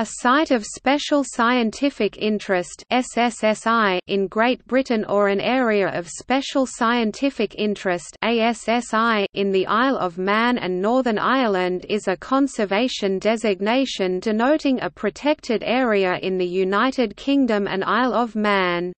A Site of Special Scientific Interest SSSI in Great Britain or an Area of Special Scientific Interest ASSI in the Isle of Man and Northern Ireland is a conservation designation denoting a protected area in the United Kingdom and Isle of Man.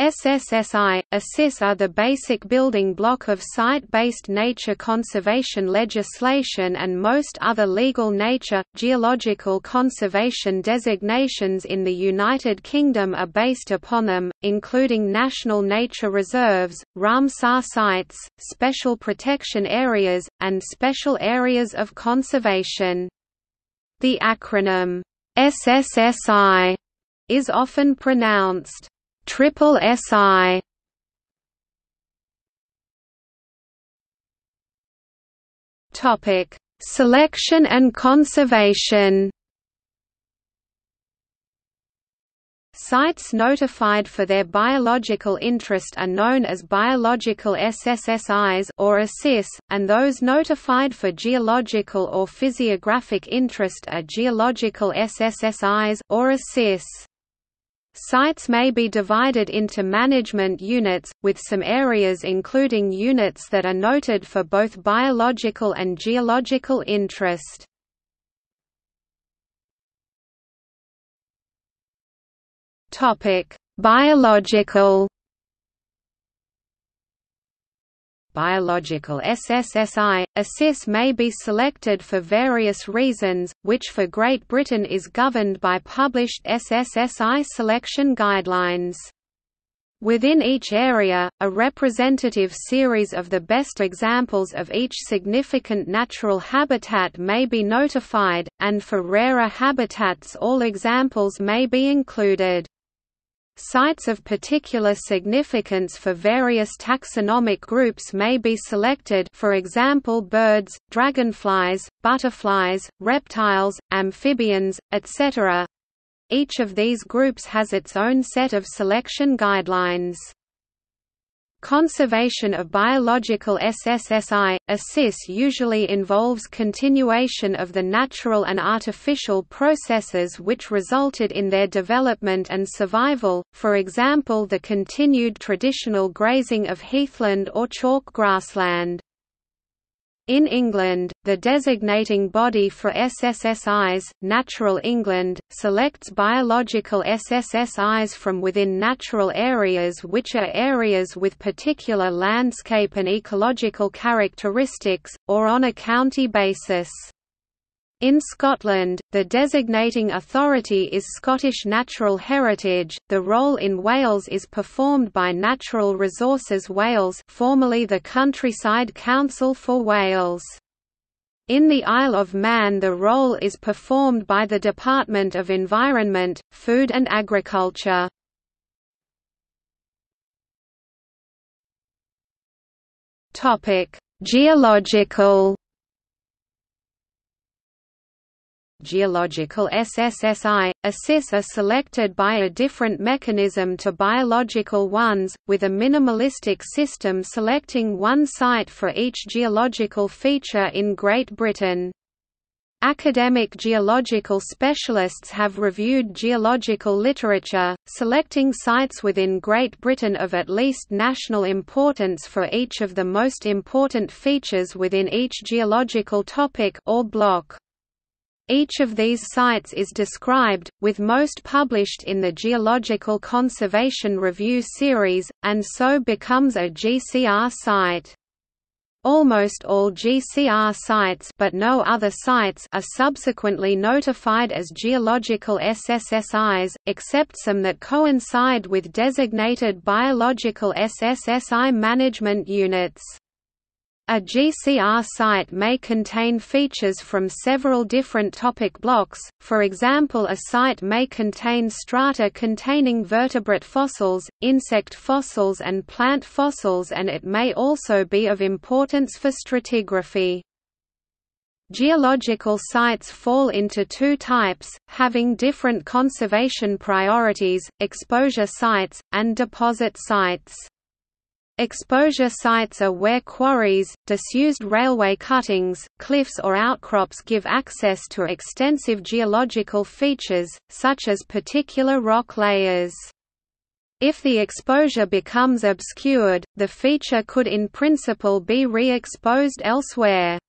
SSSI, ASSIS are the basic building block of site-based nature conservation legislation and most other legal nature, geological conservation designations in the United Kingdom are based upon them, including national nature reserves, Ramsar sites, special protection areas, and special areas of conservation. The acronym, SSSI, is often pronounced Triple SI Topic: Selection and conservation. Sites notified for their biological interest are known as biological SSSIs or ASSIS, and those notified for geological or physiographic interest are geological SSSIs or ASSIS. Sites may be divided into management units, with some areas including units that are noted for both biological and geological interest. Biological biological SSSI, ASSIS may be selected for various reasons, which for Great Britain is governed by published SSSI selection guidelines. Within each area, a representative series of the best examples of each significant natural habitat may be notified, and for rarer habitats all examples may be included. Sites of particular significance for various taxonomic groups may be selected for example birds, dragonflies, butterflies, reptiles, amphibians, etc. Each of these groups has its own set of selection guidelines. Conservation of biological SSSI, ASSIS usually involves continuation of the natural and artificial processes which resulted in their development and survival, for example the continued traditional grazing of heathland or chalk grassland. In England, the designating body for SSSIs, Natural England, selects biological SSSIs from within natural areas which are areas with particular landscape and ecological characteristics, or on a county basis. In Scotland, the designating authority is Scottish Natural Heritage. The role in Wales is performed by Natural Resources Wales, formerly the Countryside Council for Wales. In the Isle of Man the role is performed by the Department of Environment, Food and Agriculture. Topic: Geological geological SSSI, ASSIS are selected by a different mechanism to biological ones, with a minimalistic system selecting one site for each geological feature in Great Britain. Academic geological specialists have reviewed geological literature, selecting sites within Great Britain of at least national importance for each of the most important features within each geological topic or block. Each of these sites is described, with most published in the Geological Conservation Review series, and so becomes a GCR site. Almost all GCR sites but no other sites are subsequently notified as geological SSSIs, except some that coincide with designated biological SSSI management units. A GCR site may contain features from several different topic blocks, for example a site may contain strata containing vertebrate fossils, insect fossils and plant fossils and it may also be of importance for stratigraphy. Geological sites fall into two types, having different conservation priorities, exposure sites, and deposit sites. Exposure sites are where quarries, disused railway cuttings, cliffs or outcrops give access to extensive geological features, such as particular rock layers. If the exposure becomes obscured, the feature could in principle be re-exposed elsewhere.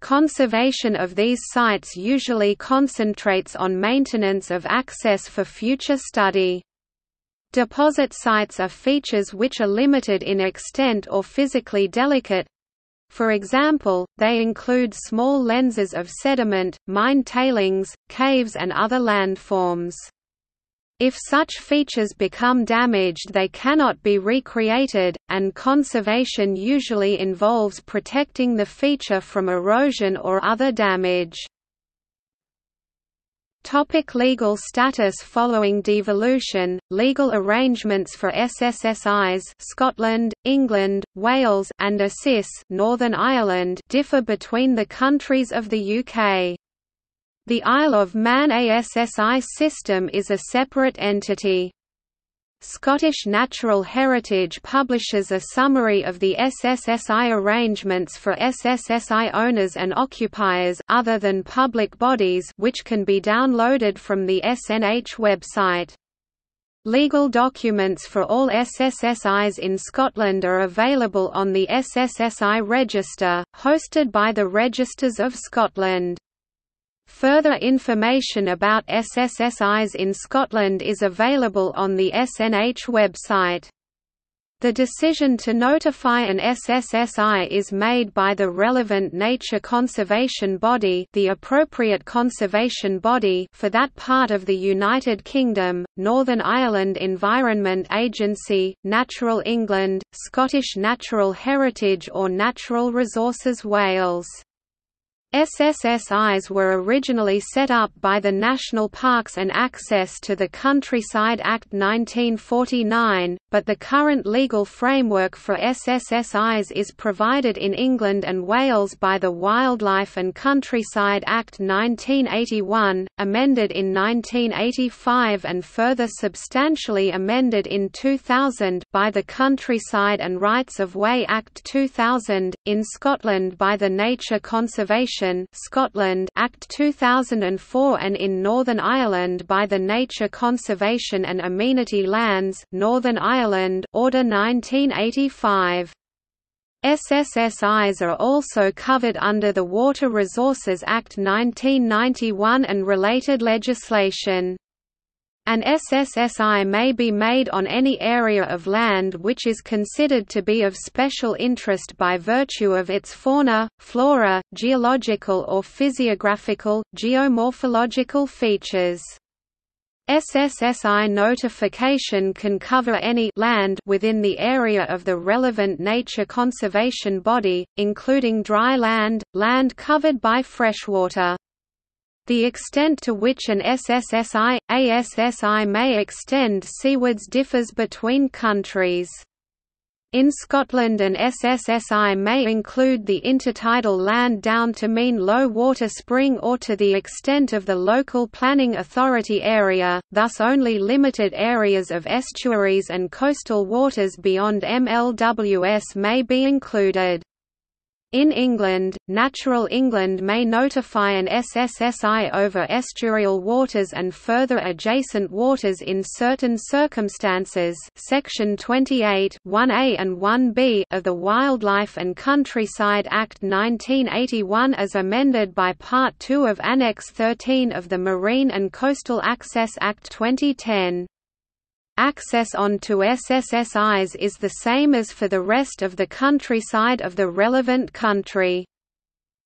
Conservation of these sites usually concentrates on maintenance of access for future study. Deposit sites are features which are limited in extent or physically delicate. For example, they include small lenses of sediment, mine tailings, caves and other landforms. If such features become damaged they cannot be recreated, and conservation usually involves protecting the feature from erosion or other damage. Topic legal status Following devolution, legal arrangements for SSSIs Scotland, England, Wales and ASSIS Northern Ireland differ between the countries of the UK. The Isle of Man ASSI system is a separate entity. Scottish Natural Heritage publishes a summary of the SSSI arrangements for SSSI owners and occupiers other than public bodies which can be downloaded from the SNH website. Legal documents for all SSSIs in Scotland are available on the SSSI Register, hosted by the Registers of Scotland. Further information about SSSIs in Scotland is available on the SNH website. The decision to notify an SSSI is made by the relevant nature conservation body the appropriate conservation body for that part of the United Kingdom, Northern Ireland Environment Agency, Natural England, Scottish Natural Heritage or Natural Resources Wales. SSSIs were originally set up by the National Parks and Access to the Countryside Act 1949, but the current legal framework for SSSIs is provided in England and Wales by the Wildlife and Countryside Act 1981, amended in 1985 and further substantially amended in 2000 by the Countryside and Rights of Way Act 2000, in Scotland by the Nature Scotland Act 2004 and in Northern Ireland by the Nature Conservation and Amenity Lands Northern Ireland Order 1985. SSSIs are also covered under the Water Resources Act 1991 and related legislation. An SSSI may be made on any area of land which is considered to be of special interest by virtue of its fauna, flora, geological or physiographical, geomorphological features. SSSI notification can cover any land within the area of the relevant nature conservation body, including dry land, land covered by freshwater. The extent to which an SSSI, ASSI may extend seawards differs between countries. In Scotland an SSSI may include the intertidal land down to mean low water spring or to the extent of the local planning authority area, thus only limited areas of estuaries and coastal waters beyond MLWS may be included. In England, Natural England may notify an SSSI over estuarial waters and further adjacent waters in certain circumstances Section 28 1A and 1B of the Wildlife and Countryside Act 1981 as amended by Part 2 of Annex 13 of the Marine and Coastal Access Act 2010. Access onto SSSIs is the same as for the rest of the countryside of the relevant country.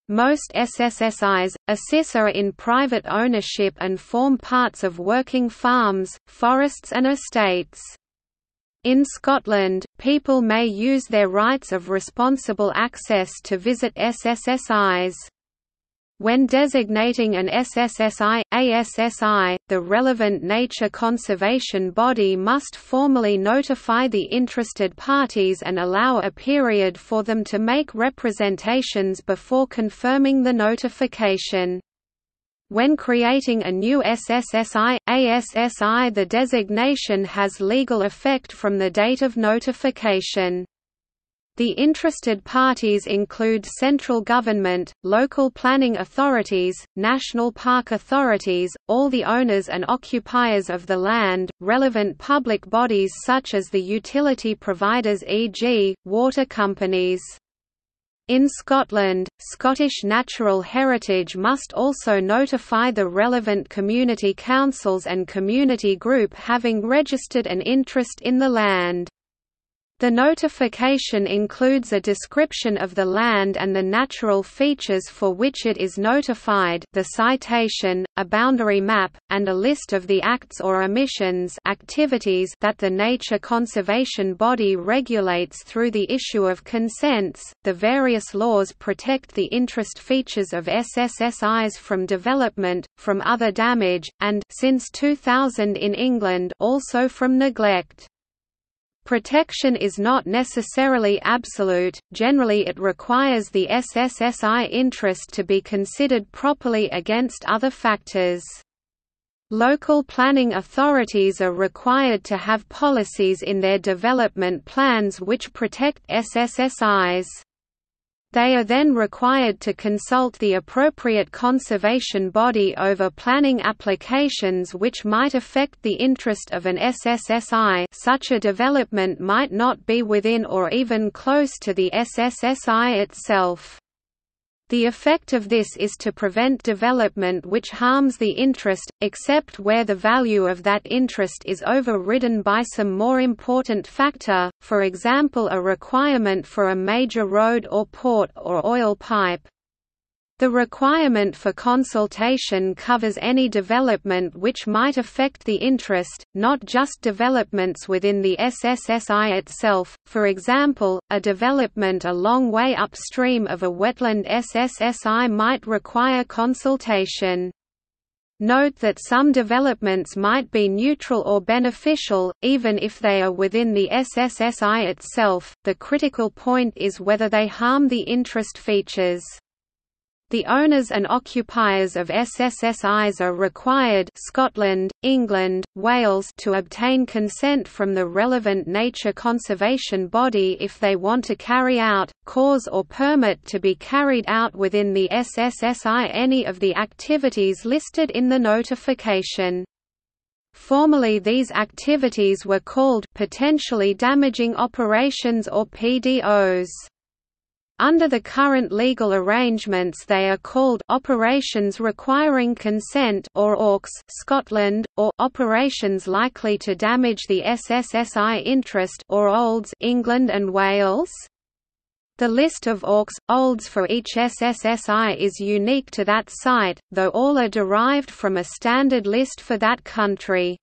Most SSSIs, ASSIS are in private ownership and form parts of working farms, forests and estates. In Scotland, people may use their rights of responsible access to visit SSSIs. When designating an SSSI, ASSI, the relevant nature conservation body must formally notify the interested parties and allow a period for them to make representations before confirming the notification. When creating a new SSSI, ASSI the designation has legal effect from the date of notification. The interested parties include central government, local planning authorities, national park authorities, all the owners and occupiers of the land, relevant public bodies such as the utility providers e.g., water companies. In Scotland, Scottish Natural Heritage must also notify the relevant community councils and community group having registered an interest in the land. The notification includes a description of the land and the natural features for which it is notified the citation, a boundary map, and a list of the acts or omissions activities that the nature conservation body regulates through the issue of consents. The various laws protect the interest features of SSSIs from development, from other damage, and since 2000 in England also from neglect. Protection is not necessarily absolute, generally it requires the SSSI interest to be considered properly against other factors. Local planning authorities are required to have policies in their development plans which protect SSSIs. They are then required to consult the appropriate conservation body over planning applications which might affect the interest of an SSSI such a development might not be within or even close to the SSSI itself. The effect of this is to prevent development which harms the interest, except where the value of that interest is overridden by some more important factor, for example a requirement for a major road or port or oil pipe. The requirement for consultation covers any development which might affect the interest, not just developments within the SSSI itself, for example, a development a long way upstream of a wetland SSSI might require consultation. Note that some developments might be neutral or beneficial, even if they are within the SSSI itself, the critical point is whether they harm the interest features. The owners and occupiers of SSSIs are required Scotland, England, Wales to obtain consent from the relevant nature conservation body if they want to carry out, cause or permit to be carried out within the SSSI any of the activities listed in the notification. Formerly these activities were called potentially damaging operations or PDOs. Under the current legal arrangements they are called operations requiring consent or ORCs Scotland, or operations likely to damage the SSSI interest or OLDS England and Wales. The list of ORCs, OLDS for each SSSI is unique to that site, though all are derived from a standard list for that country.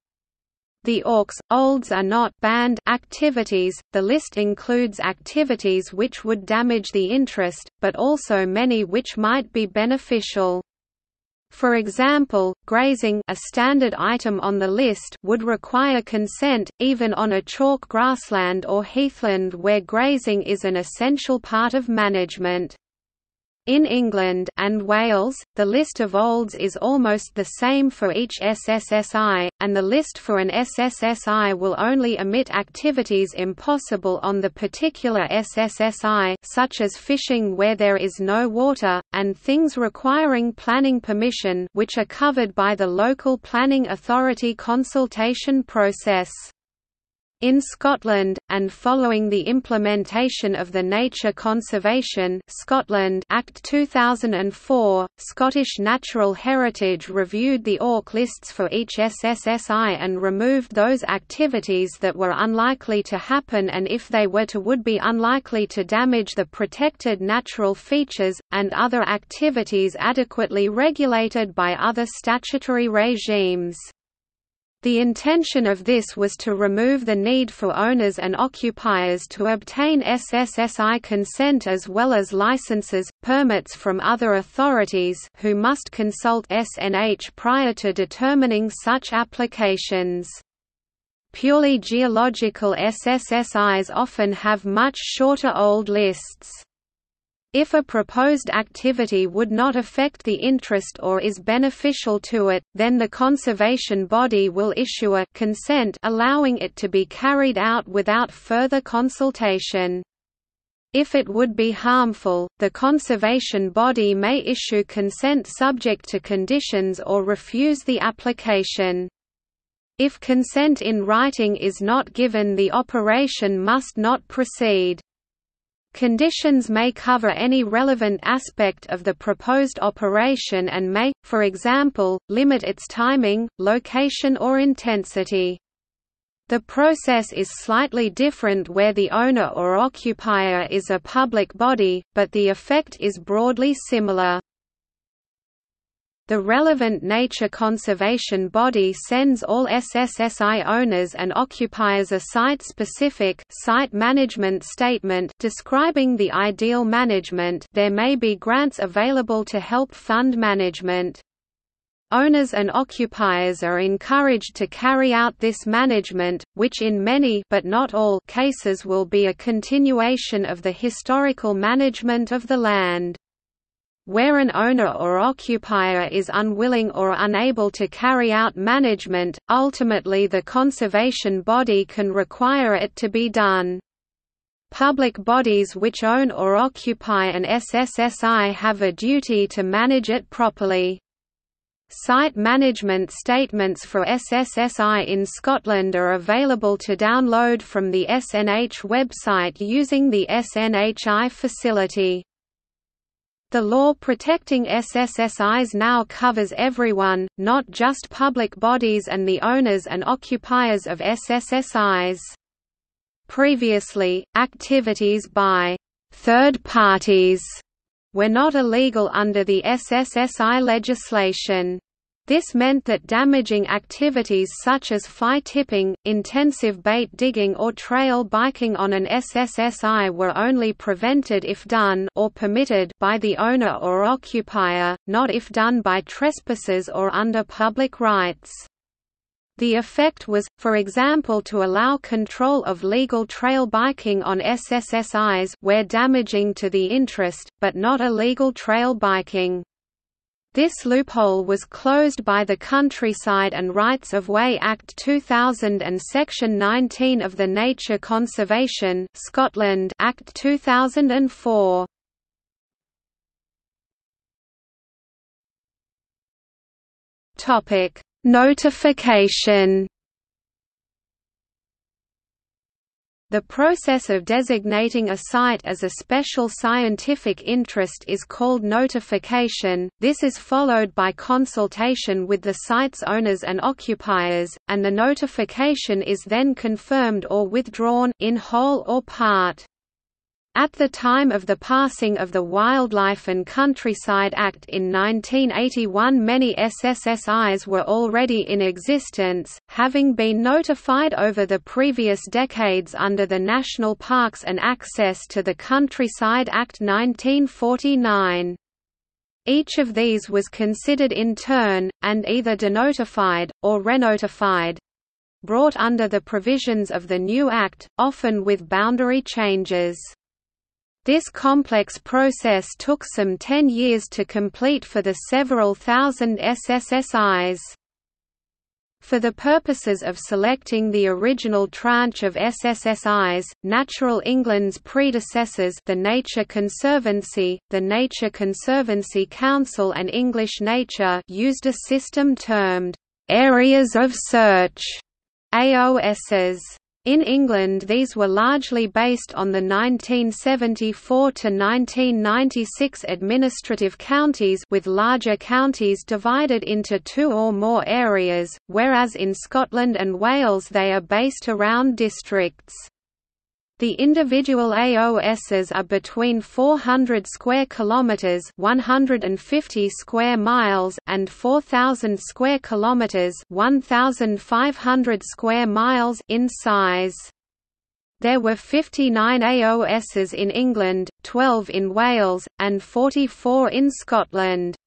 The ORCs, OLDS are not banned activities, the list includes activities which would damage the interest, but also many which might be beneficial. For example, grazing a standard item on the list would require consent, even on a chalk grassland or heathland where grazing is an essential part of management. In England and Wales, the list of olds is almost the same for each SSSI, and the list for an SSSI will only omit activities impossible on the particular SSSI such as fishing where there is no water, and things requiring planning permission which are covered by the local planning authority consultation process. In Scotland, and following the implementation of the Nature Conservation Scotland Act 2004, Scottish Natural Heritage reviewed the ORC lists for each SSSI and removed those activities that were unlikely to happen and if they were to would be unlikely to damage the protected natural features, and other activities adequately regulated by other statutory regimes. The intention of this was to remove the need for owners and occupiers to obtain SSSI consent as well as licenses, permits from other authorities who must consult SNH prior to determining such applications. Purely geological SSSIs often have much shorter old lists. If a proposed activity would not affect the interest or is beneficial to it, then the conservation body will issue a consent allowing it to be carried out without further consultation. If it would be harmful, the conservation body may issue consent subject to conditions or refuse the application. If consent in writing is not given the operation must not proceed. Conditions may cover any relevant aspect of the proposed operation and may, for example, limit its timing, location or intensity. The process is slightly different where the owner or occupier is a public body, but the effect is broadly similar. The relevant nature conservation body sends all SSSI owners and occupiers a site-specific site management statement describing the ideal management there may be grants available to help fund management. Owners and occupiers are encouraged to carry out this management, which in many but not all cases will be a continuation of the historical management of the land. Where an owner or occupier is unwilling or unable to carry out management, ultimately the conservation body can require it to be done. Public bodies which own or occupy an SSSI have a duty to manage it properly. Site management statements for SSSI in Scotland are available to download from the SNH website using the SNHI facility. The law protecting SSSIs now covers everyone, not just public bodies and the owners and occupiers of SSSIs. Previously, activities by third parties were not illegal under the SSSI legislation. This meant that damaging activities such as fly tipping, intensive bait digging or trail biking on an SSSI were only prevented if done or permitted by the owner or occupier, not if done by trespassers or under public rights. The effect was, for example to allow control of legal trail biking on SSSIs where damaging to the interest, but not illegal trail biking. This loophole was closed by the Countryside and Rights of Way Act 2000 and Section 19 of the Nature Conservation Scotland Act 2004. Topic: Notification The process of designating a site as a special scientific interest is called notification, this is followed by consultation with the site's owners and occupiers, and the notification is then confirmed or withdrawn in whole or part. At the time of the passing of the Wildlife and Countryside Act in 1981 many SSSIs were already in existence, having been notified over the previous decades under the National Parks and Access to the Countryside Act 1949. Each of these was considered in turn, and either denotified, or renotified brought under the provisions of the new Act, often with boundary changes. This complex process took some ten years to complete for the several thousand SSSIs. For the purposes of selecting the original tranche of SSSIs, Natural England's predecessors the Nature Conservancy, the Nature Conservancy Council and English Nature used a system termed, "'Areas of Search' AOSs. In England these were largely based on the 1974–1996 administrative counties with larger counties divided into two or more areas, whereas in Scotland and Wales they are based around districts. The individual AOSs are between 400 square kilometers, 150 square miles, and 4000 square kilometers, 1500 square miles in size. There were 59 AOSs in England, 12 in Wales, and 44 in Scotland.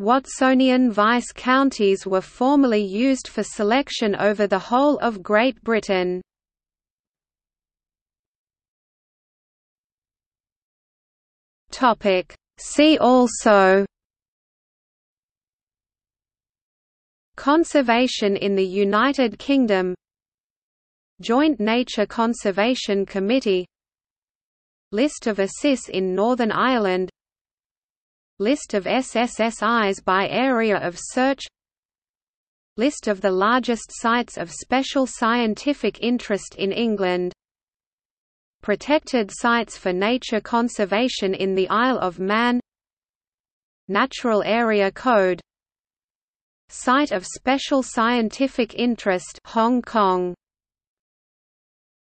Watsonian vice counties were formerly used for selection over the whole of Great Britain. Topic. See also Conservation in the United Kingdom Joint Nature Conservation Committee List of ASSIS in Northern Ireland List of SSSIs by area of search List of the largest sites of special scientific interest in England Protected sites for nature conservation in the Isle of Man. Natural Area Code. Site of Special Scientific Interest Hong Kong